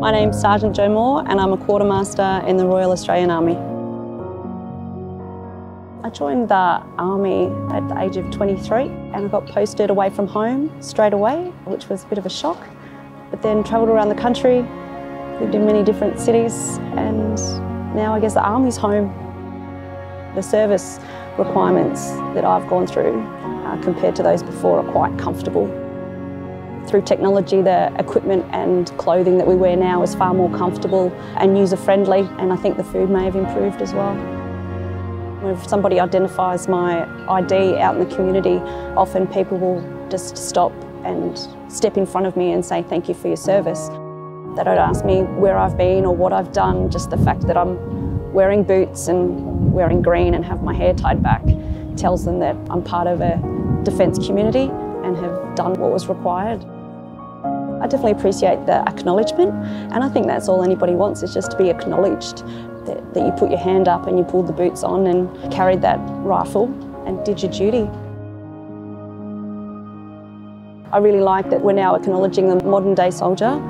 My name's Sergeant Jo Moore and I'm a quartermaster in the Royal Australian Army. I joined the Army at the age of 23 and I got posted away from home straight away, which was a bit of a shock. But then travelled around the country, lived in many different cities and now I guess the Army's home. The service requirements that I've gone through uh, compared to those before are quite comfortable. Through technology, the equipment and clothing that we wear now is far more comfortable and user-friendly, and I think the food may have improved as well. If somebody identifies my ID out in the community, often people will just stop and step in front of me and say thank you for your service. They don't ask me where I've been or what I've done, just the fact that I'm wearing boots and wearing green and have my hair tied back tells them that I'm part of a defence community and have done what was required. I definitely appreciate the acknowledgement and I think that's all anybody wants is just to be acknowledged that, that you put your hand up and you pulled the boots on and carried that rifle and did your duty. I really like that we're now acknowledging the modern day soldier.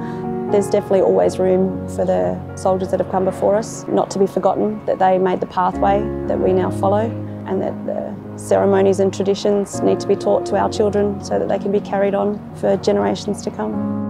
There's definitely always room for the soldiers that have come before us, not to be forgotten, that they made the pathway that we now follow and that the ceremonies and traditions need to be taught to our children so that they can be carried on for generations to come.